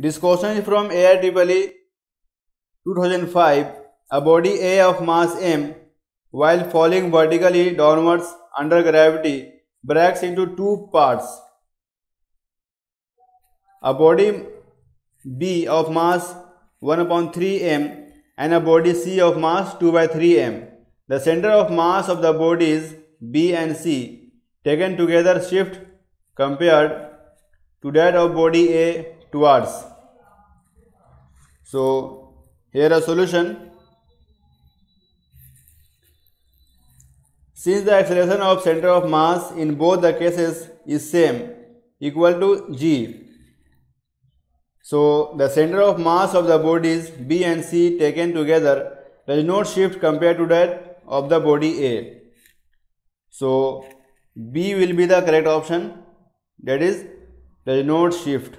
This question is from AIEEE 2005. A body A of mass m while falling vertically downwards under gravity breaks into two parts. A body B of mass 1 upon 3 m and a body C of mass 2 by 3 m. The center of mass of the bodies B and C taken together shift compared to that of body A towards. So here a solution. Since the acceleration of center of mass in both the cases is same equal to g. So the center of mass of the bodies B and C taken together does not shift compared to that of the body A. So B will be the correct option that is does not shift.